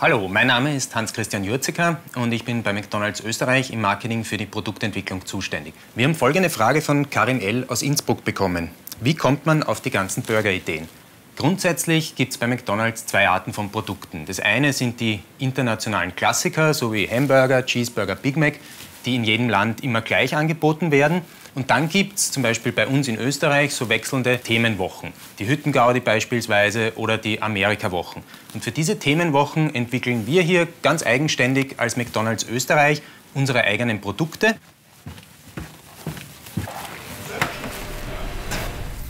Hallo, mein Name ist Hans-Christian Jurzeker und ich bin bei McDonald's Österreich im Marketing für die Produktentwicklung zuständig. Wir haben folgende Frage von Karin L. aus Innsbruck bekommen. Wie kommt man auf die ganzen Burger-Ideen? Grundsätzlich gibt es bei McDonald's zwei Arten von Produkten. Das eine sind die internationalen Klassiker, so wie Hamburger, Cheeseburger, Big Mac, die in jedem Land immer gleich angeboten werden. Und dann gibt es zum Beispiel bei uns in Österreich so wechselnde Themenwochen. Die Hüttengaudi beispielsweise oder die Amerika-Wochen. Und für diese Themenwochen entwickeln wir hier ganz eigenständig als McDonald's Österreich unsere eigenen Produkte.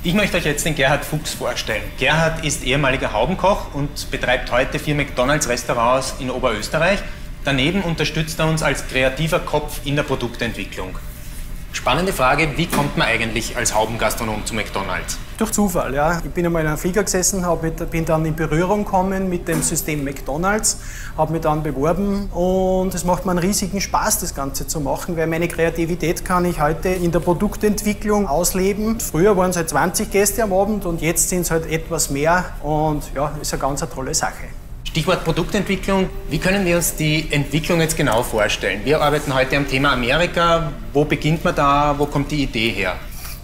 Ich möchte euch jetzt den Gerhard Fuchs vorstellen. Gerhard ist ehemaliger Haubenkoch und betreibt heute vier McDonalds-Restaurants in Oberösterreich. Daneben unterstützt er uns als kreativer Kopf in der Produktentwicklung. Spannende Frage, wie kommt man eigentlich als Haubengastronom zu McDonald's? Durch Zufall, ja. Ich bin einmal in einem Flieger gesessen, mit, bin dann in Berührung gekommen mit dem System McDonald's, habe mich dann beworben und es macht mir einen riesigen Spaß, das Ganze zu machen, weil meine Kreativität kann ich heute in der Produktentwicklung ausleben. Früher waren es halt 20 Gäste am Abend und jetzt sind es halt etwas mehr und ja, ist eine ganz eine tolle Sache. Stichwort Produktentwicklung. Wie können wir uns die Entwicklung jetzt genau vorstellen? Wir arbeiten heute am Thema Amerika. Wo beginnt man da? Wo kommt die Idee her?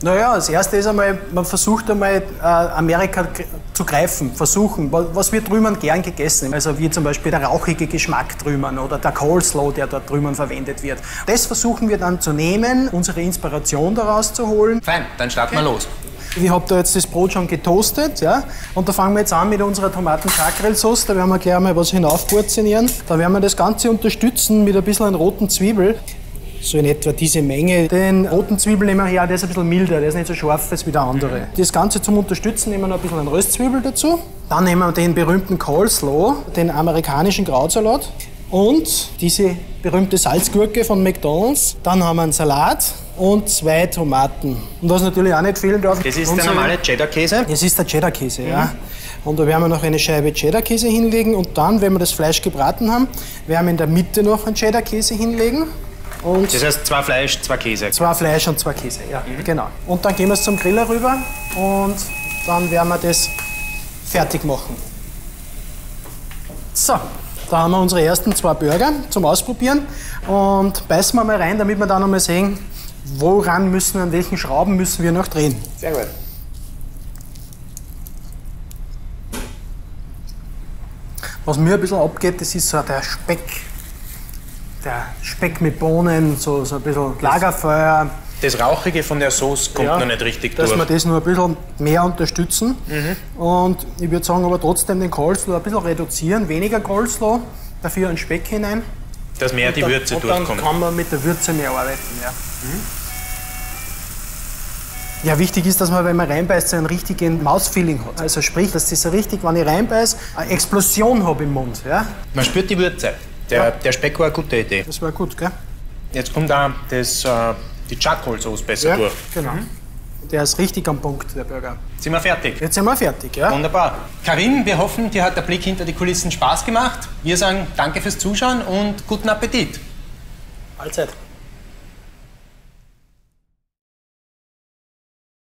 Naja, das Erste ist einmal, man versucht einmal äh, Amerika zu greifen, versuchen, was wird drüben gern gegessen. Also wie zum Beispiel der rauchige Geschmack drüben oder der Coleslaw, der dort drüben verwendet wird. Das versuchen wir dann zu nehmen, unsere Inspiration daraus zu holen. Fein, dann starten okay. wir los. Ich habe da jetzt das Brot schon getoastet, ja, und da fangen wir jetzt an mit unserer tomaten sauce Da werden wir gleich mal was hinaufportionieren. Da werden wir das Ganze unterstützen mit ein bisschen roten Zwiebel. So in etwa diese Menge. Den roten Zwiebel nehmen wir her, der ist ein bisschen milder, der ist nicht so scharf wie der andere. Mhm. Das Ganze zum Unterstützen nehmen wir noch ein bisschen Röstzwiebel dazu. Dann nehmen wir den berühmten Coleslaw, den amerikanischen Krautsalat und diese berühmte Salzgurke von McDonald's. Dann haben wir einen Salat und zwei Tomaten. Und was natürlich auch nicht fehlen darf... Das ist der normale Cheddar-Käse? Das ist der Cheddar-Käse, mhm. ja. Und da werden wir noch eine Scheibe Cheddar-Käse hinlegen und dann, wenn wir das Fleisch gebraten haben, werden wir in der Mitte noch einen Cheddar-Käse hinlegen. Und das heißt zwei Fleisch, zwei Käse? Zwei Fleisch und zwei Käse, ja, mhm. genau. Und dann gehen wir es zum Griller rüber und dann werden wir das fertig machen. So, da haben wir unsere ersten zwei Burger zum Ausprobieren und beißen wir mal rein, damit wir dann einmal sehen, woran müssen an welchen Schrauben müssen wir noch drehen. Sehr gut. Was mir ein bisschen abgeht, das ist so der Speck. Der Speck mit Bohnen, so, so ein bisschen Lagerfeuer. Das Rauchige von der Sauce kommt ja, noch nicht richtig dass durch. Dass wir das noch ein bisschen mehr unterstützen. Mhm. Und ich würde sagen, aber trotzdem den Coleslaw ein bisschen reduzieren. Weniger Coleslaw, dafür einen Speck hinein. Dass mehr die Würze und durchkommt. dann kann man mit der Würze mehr arbeiten. Ja. Mhm. Ja, wichtig ist, dass man, wenn man reinbeißt, so einen richtigen Mausfeeling hat. Also sprich, dass das so richtig, wenn ich reinbeiß, eine Explosion habe im Mund. Ja? Man spürt die Würze. Der, ja. der Speck war eine gute Idee. Das war gut, gell? Jetzt kommt da das, äh, die Charcoal-Sauce besser ja, durch. genau. Mhm. Der ist richtig am Punkt, der Burger. Sind wir fertig? Jetzt sind wir fertig, ja. Wunderbar. Karim, wir hoffen, dir hat der Blick hinter die Kulissen Spaß gemacht. Wir sagen danke fürs Zuschauen und guten Appetit. Allzeit.